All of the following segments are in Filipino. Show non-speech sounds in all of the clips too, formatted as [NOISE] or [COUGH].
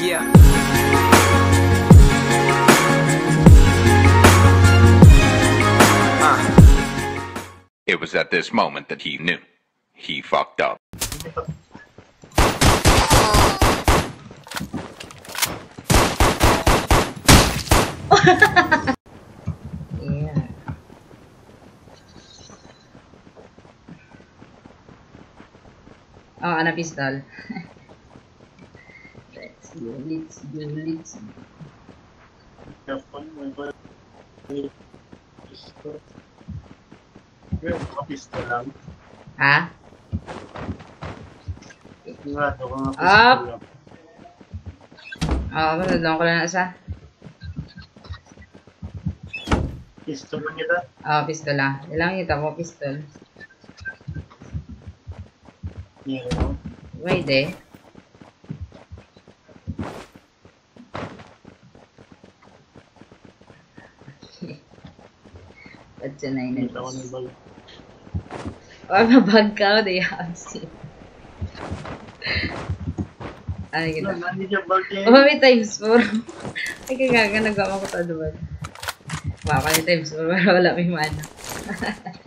Yeah. Uh. It was at this moment that he knew. He fucked up. Yeah. [LAUGHS] Oh, ano pistol? [LAUGHS] let's go, let's may ba- may pistol. May mga pistol lang. Ha? Nga, ito mga Up. Oo, oh, doon ko lang na isa. Pistol lang nila. Oo, oh, pistol lang. Ilang kita ko, pistol. Yan, no? Pwede. Kita ko ng inis? bal. Or mabag ka o, di kasi. Ano Ano, niya. Oh, may times 4. Ay, kagaga, nagawa ko to doon. Wow, kami times 4 para wala may mana. [LAUGHS]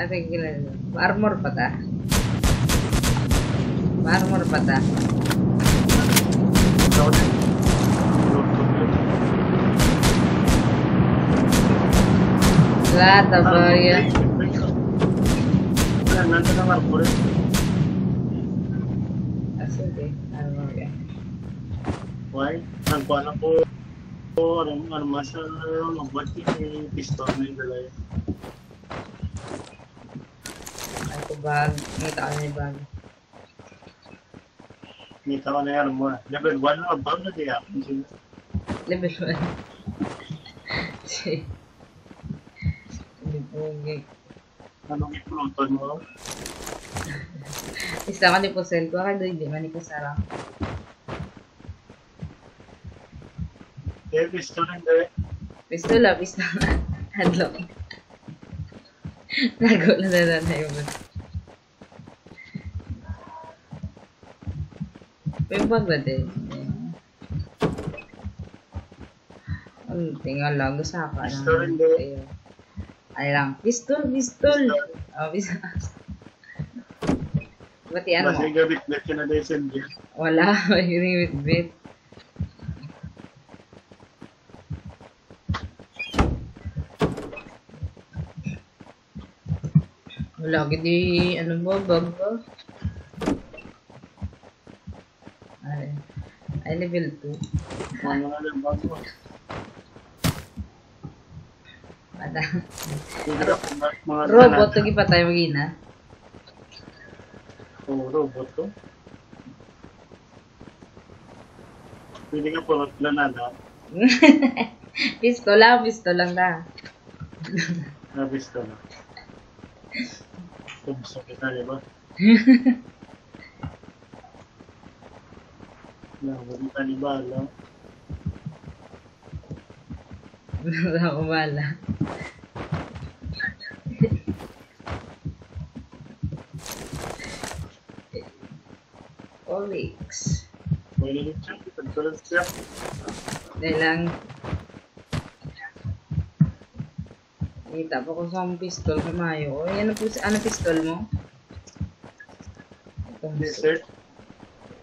Ate, kilala. Armor pa ta. Armor pa ta. Na. Ah. Armor yan. Why? Nagkuhan ako ko ano ano mas magbat yung pistol na yung dala yun. Ay, ko bag. May taon may bag. Kita ko na yung armor. Level 1 na above na di ako. Level 1. Si. Hindi pogi. Anong ipulutan mo? Isa ka ni Pusel ko. Kaya doon di man ni Kasara. Eh, pistol hindi. Pistol ah, pistol. Hadlock. Nago na na na yun. May bag na din. Ang tinggal lang sa ka. Hindi. Ayun. Ay lang. Pistol, pistol. Oh, pistol. Bati [LAUGHS] ano mo? Kasi gabit-bit ka na din sa hindi. Wala, may bit-bit. Wala, gindi, ano ba, bag ba? Ay, ay level 2. Ano na lang bago. Ada. Hindi ka mga mga Robot, granada. lagi pa tayo magina. Oo, robot to. Pwede ka pulot granada. [LAUGHS] pistol lang, pistol lang na. Na pistol. Gusto kita, di ba? [LAUGHS] Ka ni [LAUGHS] Bala. [LAUGHS] Wala ko wala. Olix. May siya, pagsulat siya. Dahil lang. Kita pa ko sa akong pistol kamayo. Oy, ano ano pistol mo? Ito. Desert.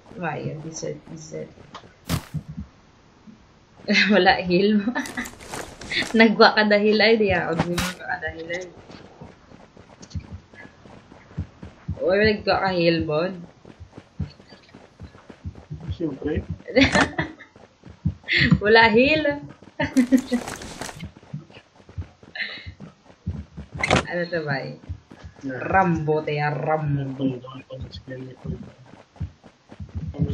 Kamayo, dessert, dessert. Wala heal mo. [LAUGHS] Nagwa ka dahil ay, di ako di mo ka dahil ay. Uy, nagwa ka heal bod. Siyempre. [LAUGHS] Wala heal. [LAUGHS] ano to ba eh? Rambo, tayo Rambo. Ang pang skeleton.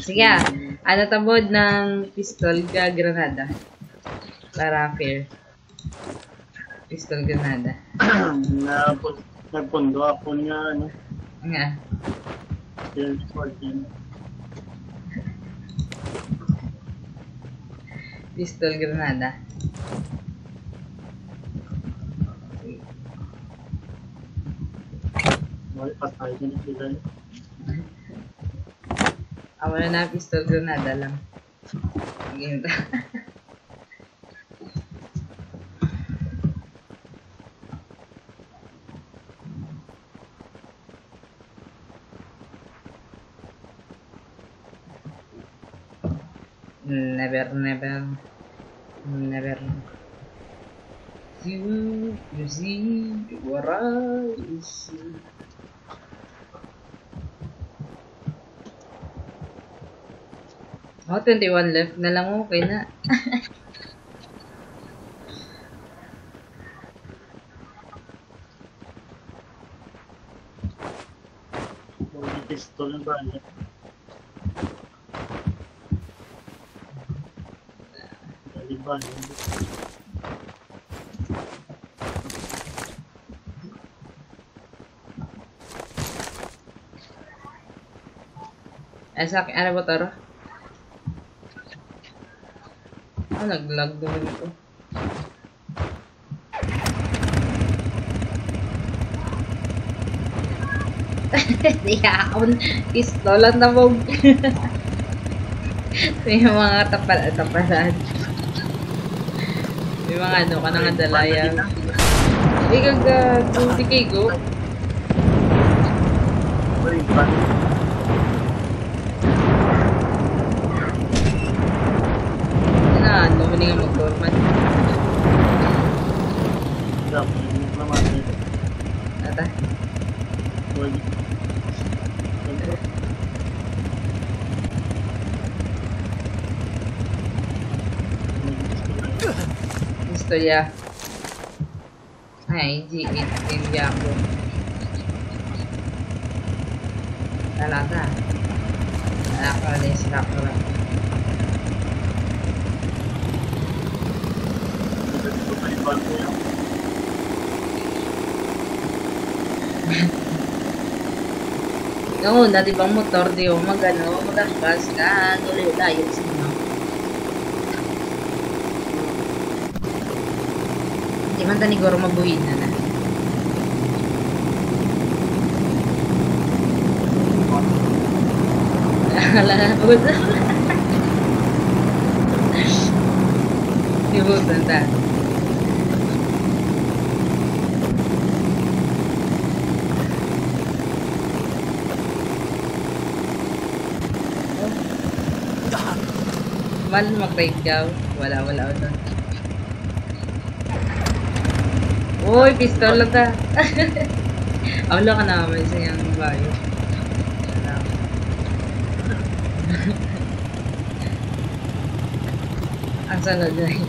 Sige ah, ano tabod ng pistol ka granada? Para fair. Pistol granada. Napun- Nagpundo ako nga, ano, Nga. Field 14. Pistol granada. Wala, patay ko na sila eh. Ako na na pistol granada lang. Ginta. Never, never, never. You, you see what I see. Oh, 21 left na lang okay na. Pistol yung bala. Dali ba? Ay, sa akin, ano ba taro? Ah, nag-lag naman ito. [LAUGHS] Yaon, pistolan na mo. [LAUGHS] May mga tapal tapalan. May mga ano ka nang andalaya. Ay, gagago. Kayo go. Uy, bala. Na, ano, muli nga mag-format. Dapat yung naman eh. Ata. Pwede. Siyempre. Istorya. Ay, G8 game ako. Talaga. Talaga rin sila ko lang. Noon, na di bang motor, di mo magano, magagas ka, tuloy tayo sa mga. Di man tani goro mabuhin na na. Wala na po. Di po, tanda. Mal mag-raid ka. Wala, wala ako. Uy, pistol [LAUGHS] lang ta. Wala ka naman sa yung bayo. Ang sunod na yun.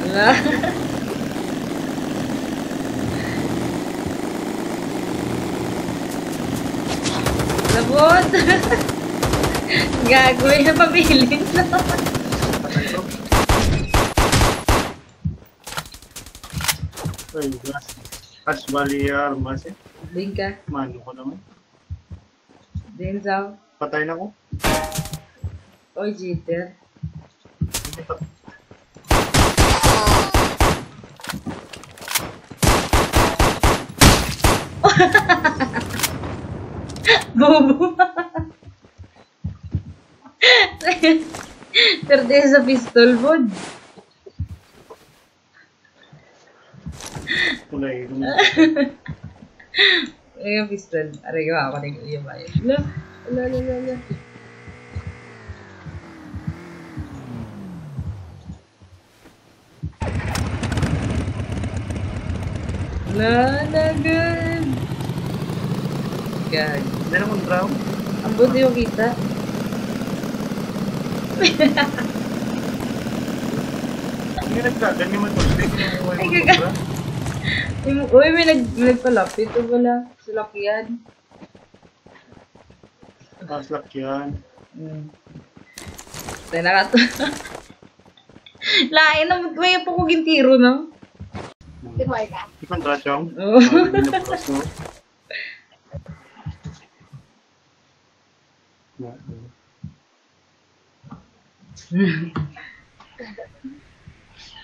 Wala. [LAUGHS] Labot! Gagawin na pabilin na. Ay, gas. As bali armas eh. Din ka. Mano ko naman. Din sa. Patay na ko. Oy, jitter. Hindi pa. Bobo. [LAUGHS] Perde sa pistol pod. Kulay. [LAUGHS] Ay, yung pistol. Aray ko, ako na yung bayo. La, la, la, la, la. La, la, good. Gag. Meron akong draw. Ang buti yung kita. Hindi. Hindi ko nakuha Ay, yung gaga. Yung- Uy, may, nag, may nagpalapit. O wala? Sa lakyan. Aslak yan. Hmm. Tayo na ka to. Lain na, may po kong tiro, no? Ikon draw chong. Oo. Pinapras mo.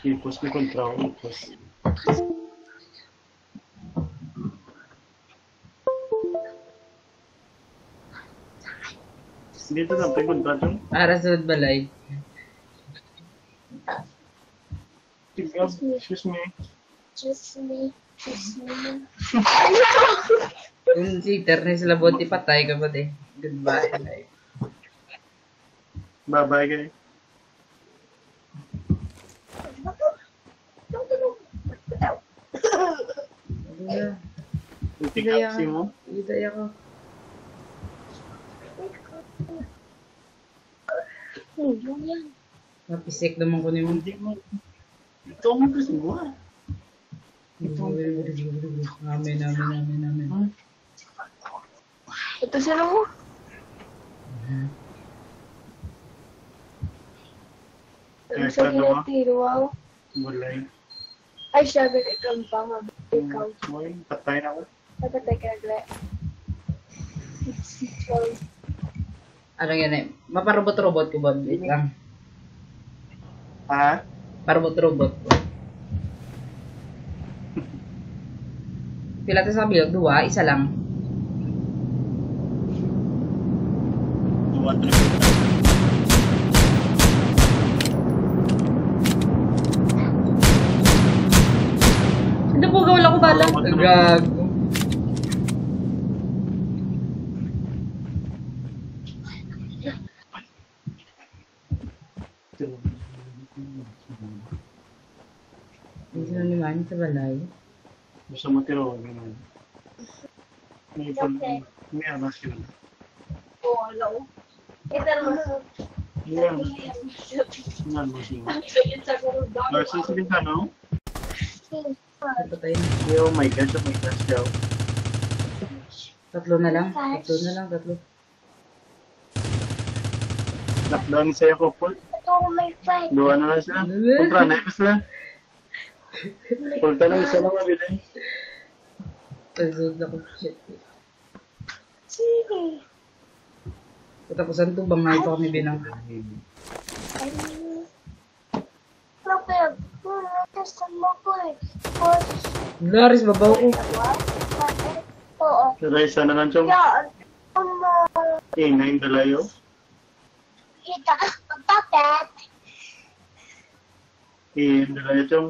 Ipos, may kontra ako. Ipos. Dito lang, may kontra dyan. Para sa balay. Excuse me. Just me. Just me. Kung si Eternus Labonte patay ka ba de? Goodbye, life. Kayo. Ano na? Pick up si mo. Hidaya ko. Ano yan? Mapisik naman ko ni mo. Ito mo kasi mo. ah. Amen, amen, amen, amen. Ito sila mo. Eh, Ang sa ano ba? tiro, wow. Mulay. Ay, siya, ikaw pa, mabalik ikaw. Moy, patay na ako. Napatay ka. Sorry. Ano yan eh? Maparobot-robot ko ba? Wait lang. Ha? Parobot-robot ko. Pila tayo sa bilog? Dua? Isa lang? Talaga. Hindi po, wala ko bala. Gago. Hindi sila naman sa balay. Gusto mo tiro. ganun. May pag... May anas yun. Oo, hello. Ito naman. Yan. Yan mo siya. Versus din ka, no? Tayo. Oh my gosh, oh my gosh, daw. Tatlo na lang. Tatlo na lang. Tatlo. Lockdown sa'yo ko, Paul. Ito, may fight. Dua na lang sila. Kumpra na sila. Paul, tanong isa lang mabili. Pagod ako. Shit. Sige. Katapusan to, bangay pa kami binang. Ay. Robert, gusto mo ko eh. Or- Laris, babaw ko. Oo. Pero isa na lang. Ano? Eh, nine dalayo. Kita. Bakit? Eh, dalayo, Chong.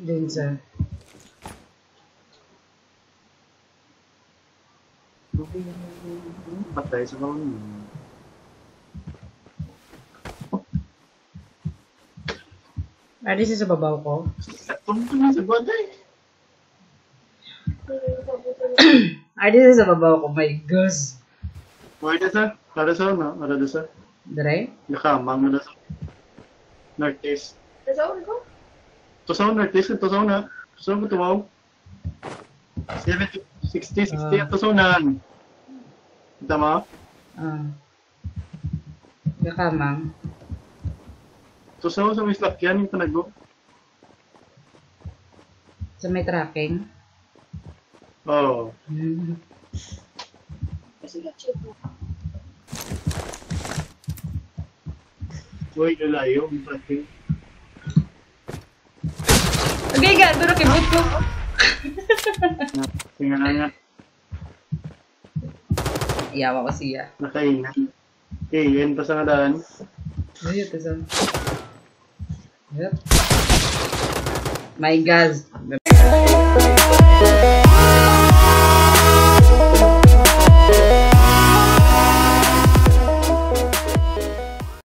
Dun sa... Patay sa kawan. Aris sa babaw ko. Punto na sa baday. Aris sa babaw ko. My gosh. Pwede sa? Para sa ano? Para doon sa? Dere? Yakamang mo na sa. Northeast. Nasaan ko? Tusaw Northeast, tusaw na. Tusaw ko tumaw. 70, 60, 60 at tusaw na. Kita mo? Ah. Gakamang. Tusaw sa may slakyan yung tanago. Sa may tracking. Oo. Hmm. Check mo. Uy, lalayo. Ang tracking. Okay, ga. Duro kibot ko. Tingnan na. Iyawa ko siya. Nakaingat. Eh, yan pa sa kadaan. Ayun, ito sa... Yep. My God.